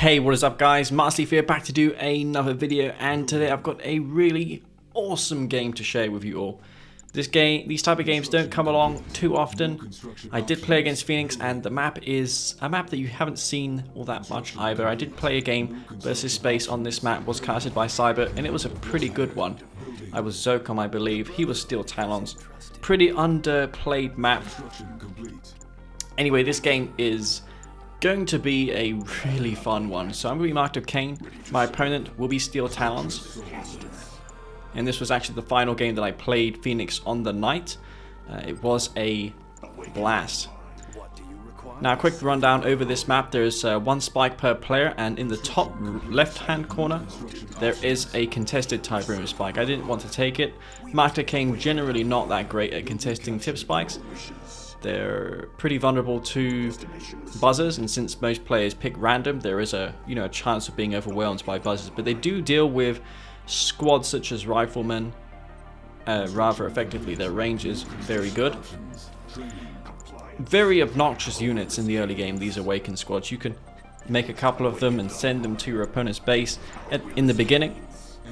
Hey, what is up guys? Marcy here back to do another video and today I've got a really awesome game to share with you all. This game, these type of games don't come along too often. I did play against Phoenix and the map is a map that you haven't seen all that much either. I did play a game versus Space on this map, was casted by Cyber and it was a pretty good one. I was ZOCOM I believe, he was Steel Talons. Pretty underplayed map. Anyway, this game is going to be a really fun one. So I'm going to be Marked of Kane. My opponent will be Steel Talons. And this was actually the final game that I played Phoenix on the night. Uh, it was a blast. Now, a quick rundown over this map. There's uh, one spike per player, and in the top left-hand corner, there is a contested Tiberium spike. I didn't want to take it. Marked of Kane generally not that great at contesting tib spikes, they're pretty vulnerable to buzzers, and since most players pick random, there is a you know a chance of being overwhelmed by buzzers. But they do deal with squads such as riflemen uh, rather effectively. Their range is very good. Very obnoxious units in the early game. These awakened squads. You can make a couple of them and send them to your opponent's base at, in the beginning,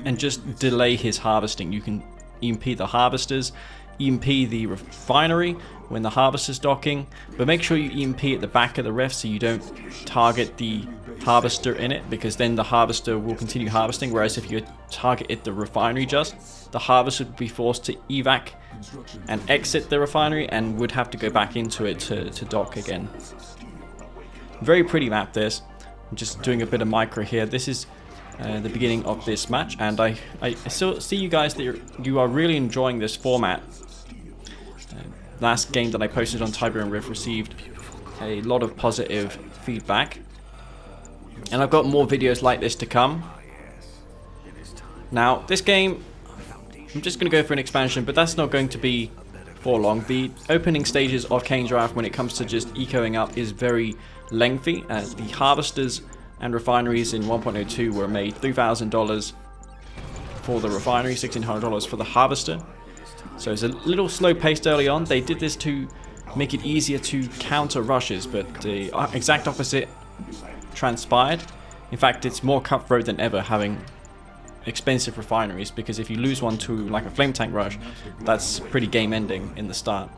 and just delay his harvesting. You can impede the harvesters EMP the refinery when the harvest is docking, but make sure you EMP at the back of the ref so you don't target the harvester in it, because then the harvester will continue harvesting, whereas if you target at the refinery just, the harvester would be forced to evac and exit the refinery and would have to go back into it to, to dock again. Very pretty map this. I'm just doing a bit of micro here. This is uh, the beginning of this match and I, I still see you guys that you are really enjoying this format last game that I posted on Tiberium Rift received a lot of positive feedback. And I've got more videos like this to come. Now, this game, I'm just going to go for an expansion, but that's not going to be for long. The opening stages of Kane's Wrath when it comes to just ecoing up is very lengthy. Uh, the harvesters and refineries in 1.02 were made $3,000 for the refinery, $1,600 for the harvester. So it's a little slow paced early on. They did this to make it easier to counter rushes, but the exact opposite transpired. In fact, it's more cutthroat than ever having expensive refineries because if you lose one to like a flame tank rush, that's pretty game ending in the start.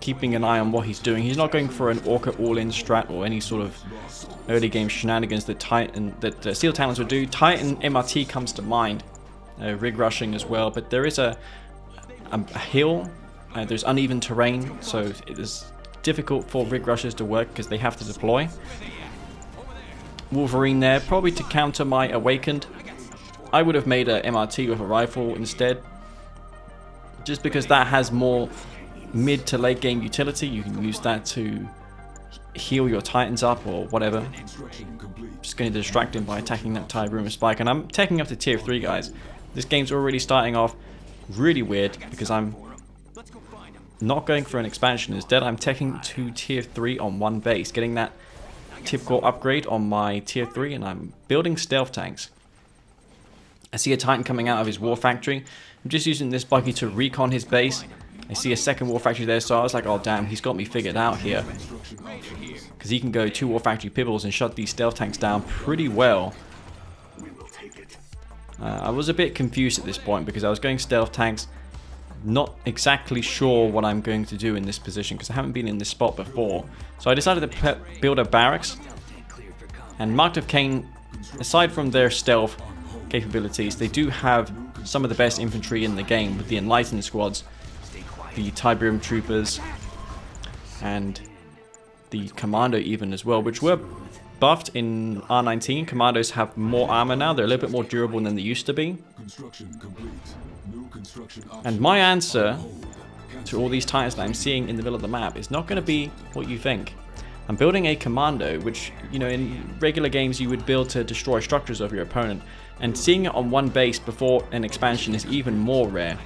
Keeping an eye on what he's doing. He's not going for an Orca all-in strat or any sort of early game shenanigans that Titan that uh, Steel Talons would do. Titan MRT comes to mind uh, rig rushing as well. But there is a, a, a hill, uh, there's uneven terrain, so it is difficult for rig rushers to work because they have to deploy. Wolverine there, probably to counter my Awakened. I would have made a MRT with a rifle instead, just because that has more mid to late game utility. You can use that to heal your titans up or whatever. Just going to distract him by attacking that Rumor Spike. And I'm taking up to tier 3 guys. This game's already starting off really weird because I'm not going for an expansion. Instead, I'm taking to tier 3 on one base, getting that typical upgrade on my tier 3, and I'm building stealth tanks. I see a Titan coming out of his war factory. I'm just using this buggy to recon his base. I see a second war factory there, so I was like, oh damn, he's got me figured out here. Because he can go two war factory Pitbulls and shut these stealth tanks down pretty well. Uh, I was a bit confused at this point because I was going stealth tanks, not exactly sure what I'm going to do in this position because I haven't been in this spot before. So I decided to build a barracks and Marked of Kane, aside from their stealth capabilities, they do have some of the best infantry in the game with the Enlightened squads, the Tiberium troopers, and the Commando even as well, which were buffed in R19. Commandos have more armor now. They're a little bit more durable than they used to be. And my answer to all these titans that I'm seeing in the middle of the map is not going to be what you think. I'm building a commando, which, you know, in regular games you would build to destroy structures of your opponent. And seeing it on one base before an expansion is even more rare.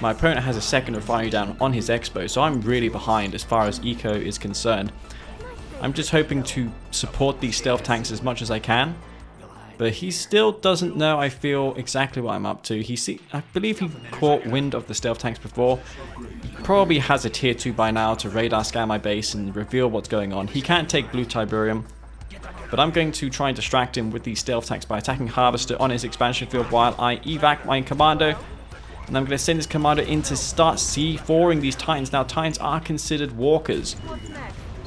My opponent has a second refinery down on his expo, so I'm really behind as far as eco is concerned. I'm just hoping to support these stealth tanks as much as I can. But he still doesn't know, I feel, exactly what I'm up to. He see, I believe he caught wind of the stealth tanks before. He probably has a tier 2 by now to radar scan my base and reveal what's going on. He can't take blue Tiberium. But I'm going to try and distract him with these stealth tanks by attacking Harvester on his expansion field while I evac my commando. And I'm going to send this commando in to start C4ing these Titans. Now, Titans are considered walkers.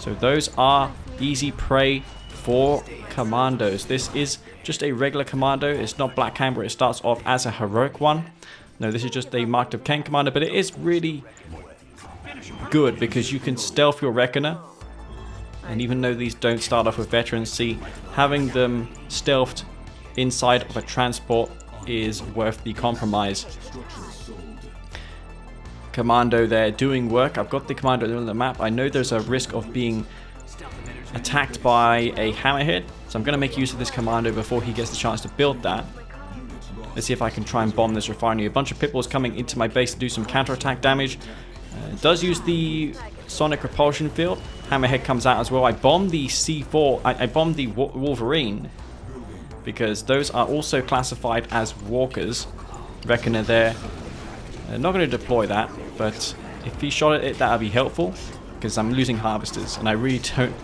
So those are easy prey for commandos. This is just a regular commando. It's not Black Hand. It starts off as a heroic one. No, this is just a Marked of Kane commander, but it is really good because you can stealth your Reckoner. And even though these don't start off with veterancy, having them stealthed inside of a transport is worth the compromise. Commando there doing work. I've got the Commando on the map. I know there's a risk of being attacked by a Hammerhead, so I'm going to make use of this Commando before he gets the chance to build that. Let's see if I can try and bomb this refinery. A bunch of Pitbulls coming into my base to do some counterattack damage. Uh, does use the Sonic Repulsion Field. Hammerhead comes out as well. I bombed the C4. I, I the Wolverine because those are also classified as walkers. Reckoner there. Uh, not going to deploy that, but if he shot at it, that would be helpful because I'm losing harvesters and I really don't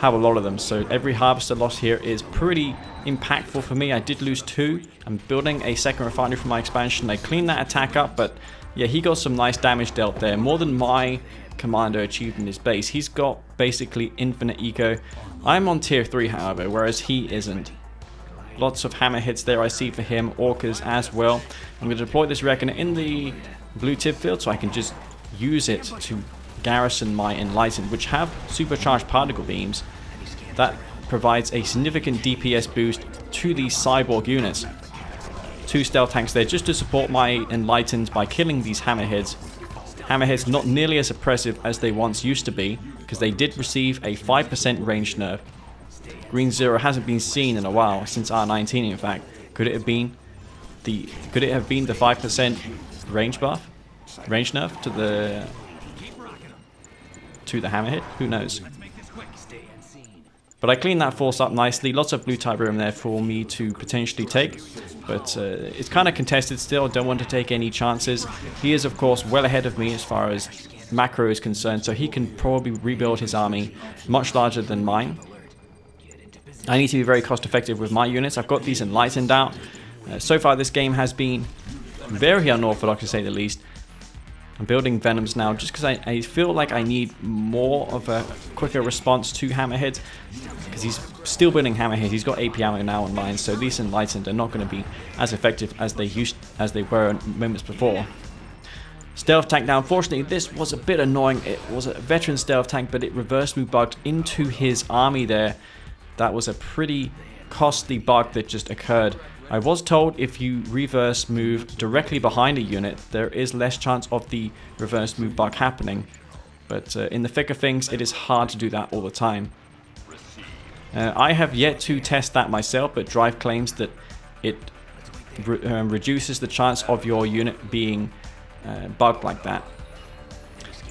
have a lot of them. So every harvester loss here is pretty impactful for me. I did lose two. I'm building a second refinery for my expansion. I cleaned that attack up, but yeah, he got some nice damage dealt there. More than my commander achieved in his base. He's got basically infinite eco. I'm on tier 3 however, whereas he isn't. Lots of Hammerheads there I see for him, Orcas as well. I'm going to deploy this Reckoner in the blue tib field so I can just use it to garrison my Enlightened, which have supercharged particle beams. That provides a significant DPS boost to these cyborg units. Two stealth tanks there just to support my Enlightened by killing these hammerheads. Hammerheads not nearly as oppressive as they once used to be, because they did receive a 5% range nerf. Green Zero hasn't been seen in a while, since R19 in fact. Could it have been the could it have been the 5% range buff? Range nerf to the to the hammerhead? Who knows? But I cleaned that force up nicely. Lots of blue Tiberium there for me to potentially take. But uh, it's kind of contested still. Don't want to take any chances. He is, of course, well ahead of me as far as macro is concerned. So he can probably rebuild his army much larger than mine. I need to be very cost effective with my units. I've got these enlightened out. Uh, so far this game has been very unorthodox to say the least. I'm building Venoms now just because I, I, feel like I need more of a quicker response to Hammerheads because he's still building Hammerheads. He's got AP ammo now online, so these Enlightened are not going to be as effective as they used as they were moments before. Stealth tank. Now, unfortunately, this was a bit annoying. It was a veteran stealth tank, but it reverse bugged into his army there. That was a pretty costly bug that just occurred. I was told if you reverse move directly behind a unit, there is less chance of the reverse move bug happening. But uh, in the thick of things, it is hard to do that all the time. Uh, I have yet to test that myself, but Drive claims that it re um, reduces the chance of your unit being uh, bugged like that.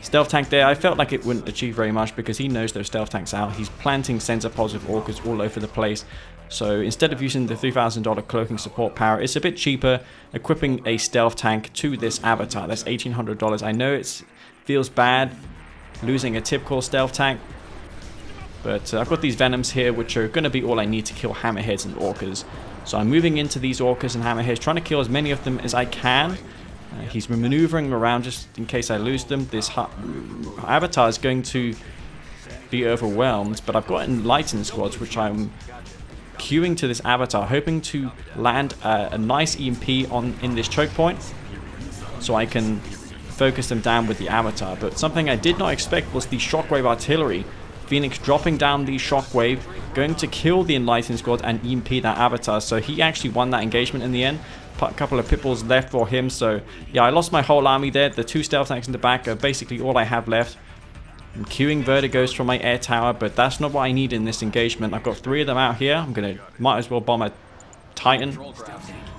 Stealth tank there, I felt like it wouldn't achieve very much because he knows those stealth tanks out. He's planting sensor positive orcas all over the place. So instead of using the $3,000 cloaking support power, it's a bit cheaper equipping a stealth tank to this avatar. That's $1,800. I know it feels bad losing a typical stealth tank, but uh, I've got these Venoms here, which are going to be all I need to kill Hammerheads and Orcas. So I'm moving into these Orcas and Hammerheads, trying to kill as many of them as I can. Uh, he's maneuvering around just in case I lose them. This Avatar is going to be overwhelmed, but I've got Enlightened squads, which I'm queuing to this avatar, hoping to land a, a nice EMP on in this choke point so I can focus them down with the avatar. But something I did not expect was the shockwave artillery. Phoenix dropping down the shockwave, going to kill the Enlightened squad and EMP that avatar. So he actually won that engagement in the end. A couple of Pitbulls left for him. So yeah, I lost my whole army there. The two stealth tanks in the back are basically all I have left. I'm queuing Vertigos from my air tower, but that's not what I need in this engagement. I've got three of them out here. I'm to, might as well bomb a Titan.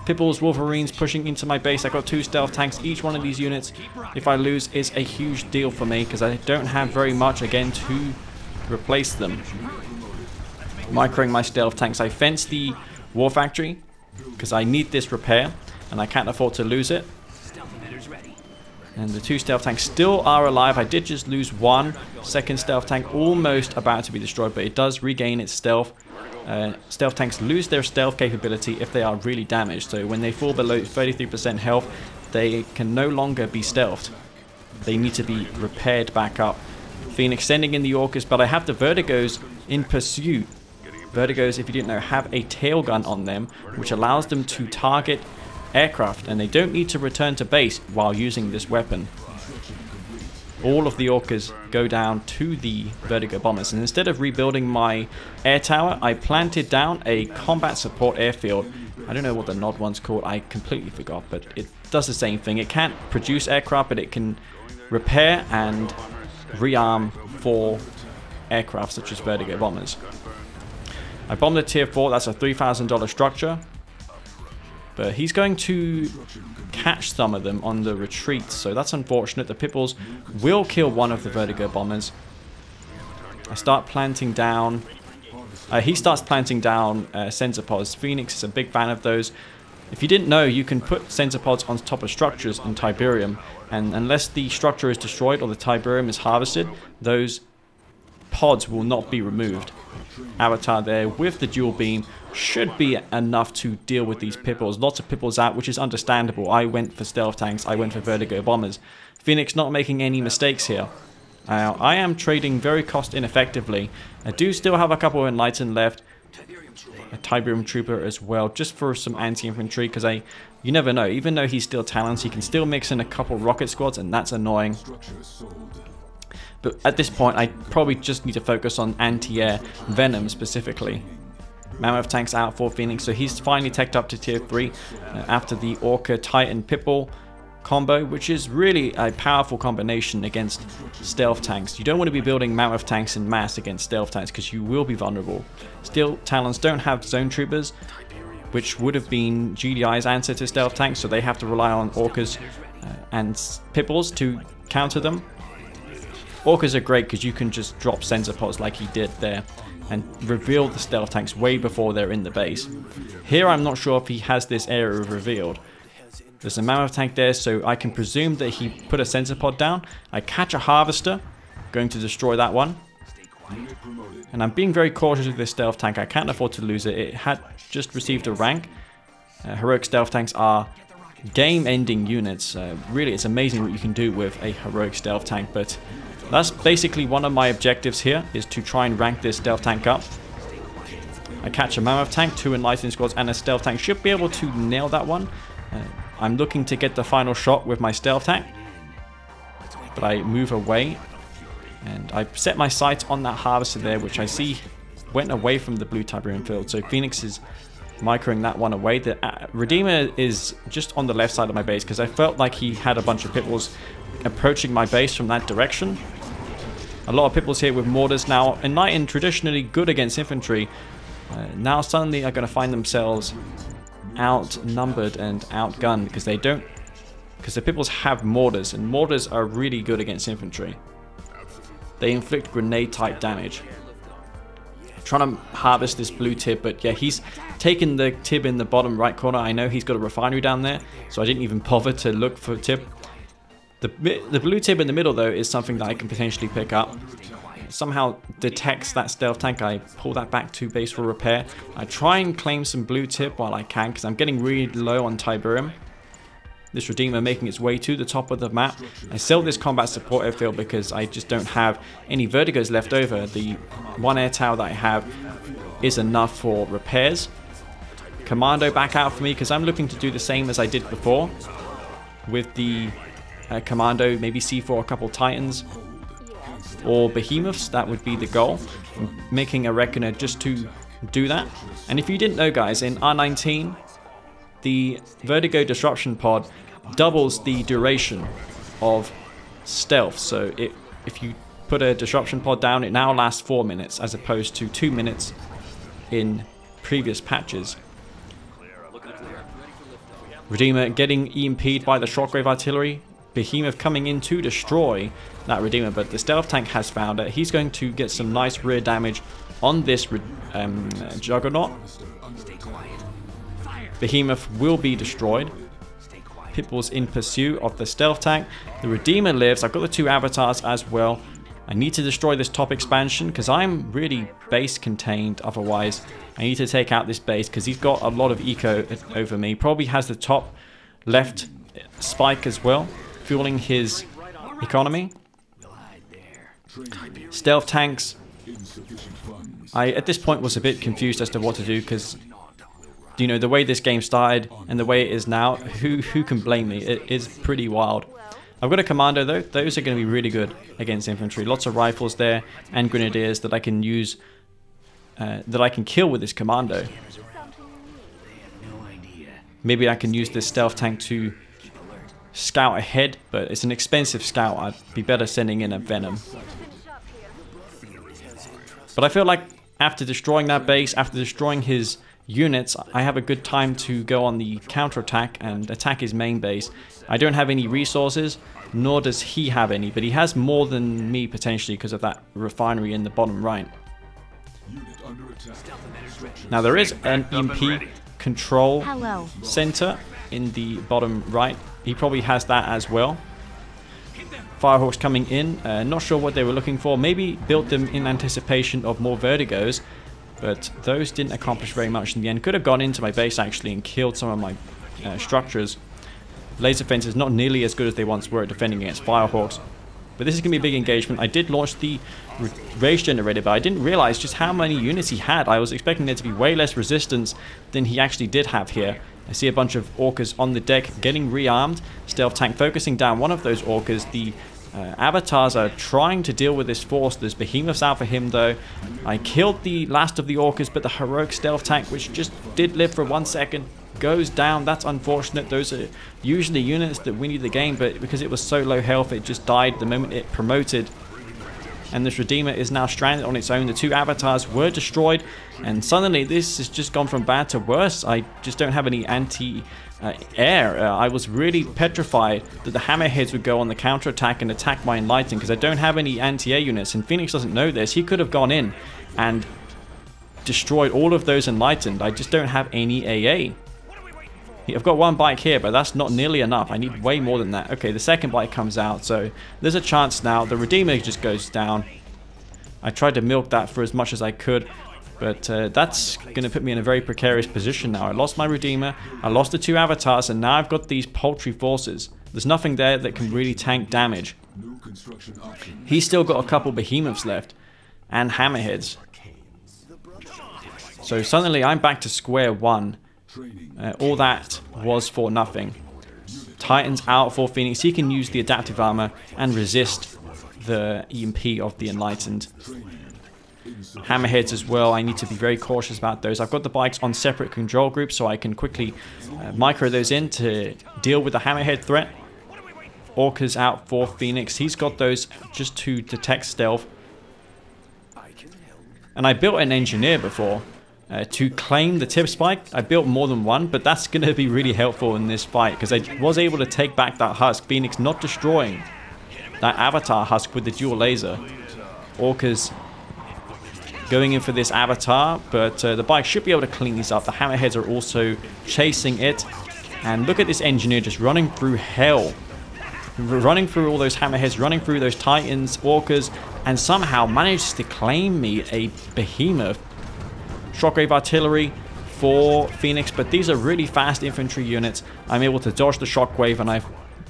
Pitbulls, Wolverines pushing into my base. I've got two stealth tanks. Each one of these units, if I lose, is a huge deal for me because I don't have very much, again, to replace them. Microing my stealth tanks. I fence the War Factory because I need this repair and I can't afford to lose it. And the two stealth tanks still are alive. I did just lose one second stealth tank almost about to be destroyed, but it does regain its stealth. uh, stealth tanks lose their stealth capability if they are really damaged. So when they fall below 33% health, they can no longer be stealthed. They need to be repaired back up. Phoenix sending in the Orcas, but I have the Vertigos in pursuit. Vertigos, if you didn't know, have a tail gun on them, which allows them to target aircraft, and they don't need to return to base while using this weapon. All of the Orcas go down to the Vertigo bombers, and instead of rebuilding my air tower, I planted down a combat support airfield. I don't know what the nod one's called, I completely forgot, but it does the same thing. It can't produce aircraft, but it can repair and rearm for aircraft such as Vertigo bombers. I bombed a tier 4, that's a $3,000 structure. But he's going to catch some of them on the retreat, so that's unfortunate. The Pitbulls will kill one of the Vertigo bombers. I start planting down... Uh, he starts planting down uh, sensor pods. Phoenix is a big fan of those. If you didn't know, you can put sensor pods on top of structures in Tiberium, and unless the structure is destroyed or the Tiberium is harvested, those pods will not be removed. Avatar there with the dual beam should be enough to deal with these Pitbulls. Lots of Pitbulls out, which is understandable. I went for stealth tanks, I went for vertigo bombers. Phoenix not making any mistakes here. Uh, I am trading very cost ineffectively. I do still have a couple of Enlightened left. A Tiberium Trooper as well, just for some anti-infantry, because I, you never know. Even though he's Steel Talons, he can still mix in a couple rocket squads, and that's annoying. But at this point, I probably just need to focus on anti-air Venom specifically. Mammoth tank's out for Phoenix, so he's finally teched up to tier 3 uh, after the Orca Titan Pitbull combo, which is really a powerful combination against stealth tanks. You don't want to be building Mammoth tanks in mass against stealth tanks because you will be vulnerable. Still, Talons don't have zone troopers, which would have been GDI's answer to stealth tanks, so they have to rely on Orcas uh, and Pitbulls to counter them. Orcas are great because you can just drop sensor pods like he did there and reveal the stealth tanks way before they're in the base. Here I'm not sure if he has this area revealed. There's a mammoth tank there so I can presume that he put a sensor pod down. I catch a harvester, going to destroy that one. And I'm being very cautious with this stealth tank. I can't afford to lose it. It had just received a rank. Uh, heroic stealth tanks are game-ending units. Uh, really, it's amazing what you can do with a heroic stealth tank, but that's basically one of my objectives here, is to try and rank this stealth tank up. I catch a mammoth tank, two enlightened squads, and a stealth tank. Should be able to nail that one. Uh, I'm looking to get the final shot with my stealth tank. But I move away. And I set my sights on that harvester there, which I see went away from the blue Tiberium field. So Phoenix is microing that one away. The uh, Redeemer is just on the left side of my base because I felt like he had a bunch of Pitbulls approaching my base from that direction. A lot of Pitbulls here with mortars now. Enlightened, traditionally good against infantry, uh, now suddenly are going to find themselves outnumbered and outgunned because they don't... Because the Pitbulls have mortars, and mortars are really good against infantry. They inflict grenade-type damage. Trying to harvest this blue tib, but yeah, he's taken the tib in the bottom right corner. I know he's got a refinery down there, so I didn't even bother to look for tib. The, the blue tib in the middle though is something that I can potentially pick up. Somehow detects that stealth tank, I pull that back to base for repair. I try and claim some blue tib while I can because I'm getting really low on Tiberium. This Redeemer making its way to the top of the map. I sell this combat support airfield because I just don't have any Vertigos left over. The one air tower that I have is enough for repairs. Commando back out for me because I'm looking to do the same as I did before with the uh, Commando, maybe C4 a couple Titans or Behemoths, that would be the goal. making a Reckoner just to do that. And if you didn't know guys, in R19, the Vertigo Disruption Pod doubles the duration of stealth. So it, if you put a Disruption Pod down, it now lasts 4 minutes as opposed to 2 minutes in previous patches. Redeemer getting EMP'd by the Shockwave Artillery Behemoth coming in to destroy that Redeemer, but the Stealth Tank has found it. He's going to get some nice rear damage on this um, Juggernaut. Behemoth will be destroyed. Pitbull's in pursuit of the Stealth Tank. The Redeemer lives. I've got the two avatars as well. I need to destroy this top expansion because I'm really base contained otherwise. I need to take out this base because he's got a lot of eco over me. Probably has the top left spike as well, fueling his economy. Stealth tanks. I, at this point, was a bit confused as to what to do because, you know, the way this game started and the way it is now, who, who can blame me? It is pretty wild. I've got a commando though. Those are going to be really good against infantry. Lots of rifles there and grenadiers that I can use, uh, that I can kill with this commando. Maybe I can use this stealth tank to scout ahead, but it's an expensive scout. I'd be better sending in a Venom. But I feel like after destroying that base, after destroying his units, I have a good time to go on the counterattack and attack his main base. I don't have any resources, nor does he have any, but he has more than me potentially because of that refinery in the bottom right. Now there is an EMP control Hello. center in the bottom right. He probably has that as well. Firehawks coming in, uh, not sure what they were looking for. Maybe built them in anticipation of more Vertigos, but those didn't accomplish very much in the end. Could have gone into my base actually and killed some of my uh, structures. Laser fences not nearly as good as they once were at defending against Firehawks. But this is going to be a big engagement. I did launch the Rage Generator, but I didn't realize just how many units he had. I was expecting there to be way less resistance than he actually did have here. I see a bunch of Orcas on the deck getting rearmed. Stealth tank focusing down one of those Orcas. The uh, avatars are trying to deal with this force. There's behemoths out for him though. I killed the last of the Orcas, but the heroic stealth tank, which just did live for one second, goes down. That's unfortunate. Those are usually units that win you the game, but because it was so low health, it just died the moment it promoted. And this Redeemer is now stranded on its own. The two avatars were destroyed, and suddenly this has just gone from bad to worse. I just don't have any anti uh, air. Uh, I was really petrified that the hammerheads would go on the counterattack and attack my enlightened because I don't have any anti-air units and Phoenix doesn't know this. He could have gone in and destroyed all of those enlightened. I just don't have any AA. I've got one bike here, but that's not nearly enough. I need way more than that. Okay, the second bike comes out, so there's a chance now. The Redeemer just goes down. I tried to milk that for as much as I could, but uh, that's going to put me in a very precarious position now. I lost my Redeemer, I lost the two avatars, and now I've got these paltry forces. There's nothing there that can really tank damage. He's still got a couple behemoths left, and hammerheads. So suddenly I'm back to square one. Uh, all that was for nothing. Titans out for Phoenix. He can use the adaptive armor and resist the EMP of the Enlightened. Hammerheads as well, I need to be very cautious about those. I've got the bikes on separate control groups so I can quickly uh, micro those in to deal with the Hammerhead threat. Orca's out for Phoenix. He's got those just to detect stealth. And I built an engineer before, uh, to claim the tib spike. I built more than one, but that's going to be really helpful in this fight because I was able to take back that husk. Phoenix not destroying that avatar husk with the dual laser. Orcas going in for this avatar, but uh, the bike should be able to clean these up. The hammerheads are also chasing it. And look at this engineer just running through hell. Running through all those hammerheads, running through those titans, orcas, and somehow manages to claim me a behemoth Shockwave Artillery for Phoenix, but these are really fast infantry units. I'm able to dodge the Shockwave, and I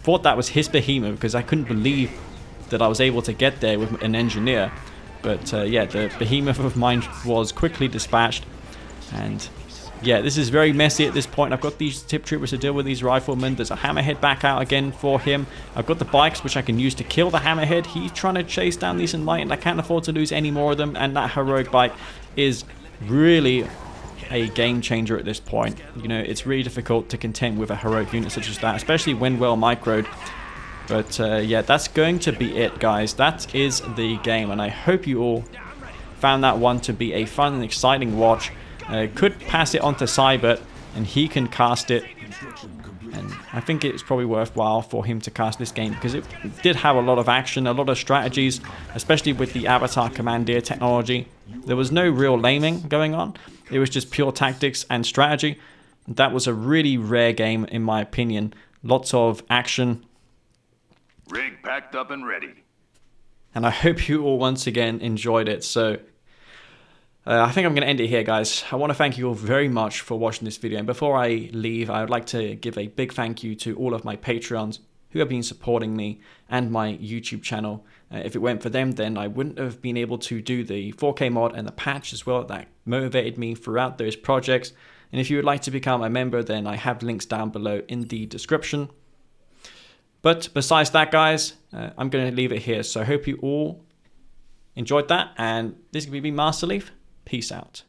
thought that was his Behemoth because I couldn't believe that I was able to get there with an engineer. But uh, yeah, the Behemoth of mine was quickly dispatched, and yeah, this is very messy at this point. I've got these tib troopers to deal with these riflemen. There's a hammerhead back out again for him. I've got the bikes, which I can use to kill the hammerhead. He's trying to chase down these enlightened. I can't afford to lose any more of them, and that heroic bike is really a game changer at this point. You know, it's really difficult to contend with a heroic unit such as that, especially when well microed. But uh, yeah, that's going to be it, guys. That is the game, and I hope you all found that one to be a fun and exciting watch. Uh, could pass it on to Cybert, and he can cast it. And I think it's probably worthwhile for him to cast this game because it did have a lot of action, a lot of strategies, especially with the Avatar Commandeer technology. There was no real laming going on. It was just pure tactics and strategy. That was a really rare game in my opinion. Lots of action. Rig packed up and ready. and I hope you all once again enjoyed it. So uh, I think I'm going to end it here, guys. I want to thank you all very much for watching this video. And before I leave, I would like to give a big thank you to all of my Patreons who have been supporting me and my YouTube channel. Uh, if it weren't for them, then I wouldn't have been able to do the 4K mod and the patch as well. That motivated me throughout those projects. And if you would like to become a member, then I have links down below in the description. But besides that, guys, uh, I'm going to leave it here. So I hope you all enjoyed that. And this to be Master Leaf. Peace out.